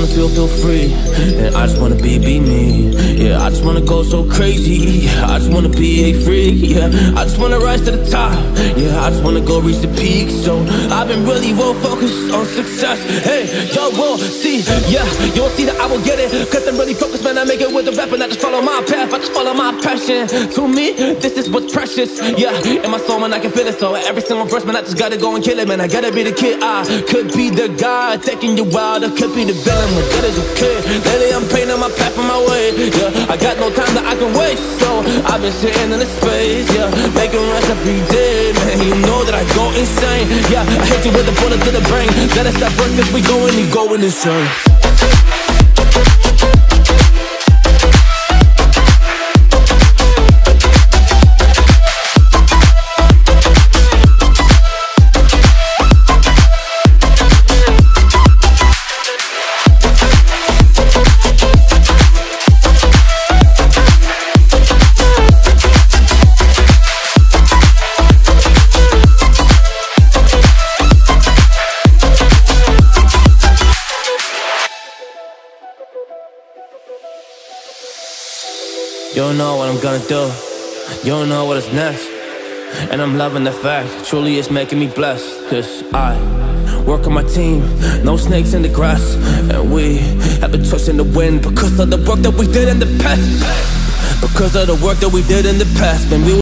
wanna feel, feel free. And I just wanna be, be me. I just wanna go so crazy. I just wanna be a freak. Yeah, I just wanna rise to the top. Yeah, I just wanna go reach the peak. So I've been really well focused on success. Hey, y'all will see. Yeah, you'll see that I will get it. Cause I'm really focused, man. I make it with the rap and I just follow my path. I just follow my passion. To me, this is what's precious. Yeah, in my soul, man, I can feel it. So every single verse, man, I just gotta go and kill it, man. I gotta be the kid. I could be the guy taking you wild. I could be the villain, but that is okay. Lately, I'm painting my path on my way. Yeah, I got no time that I can waste. So I've been sitting in the space. Yeah, making rest every day, man. You know that I go insane. Yeah, I hit you with a bullet to the brain. Let us stop first, cause we going, you going insane. You don't know what I'm gonna do. You don't know what is next. And I'm loving the fact, truly it's making me blessed. Cause I work on my team, no snakes in the grass. And we have been trust in the wind because of the work that we did in the past. Because of the work that we did in the past, man. We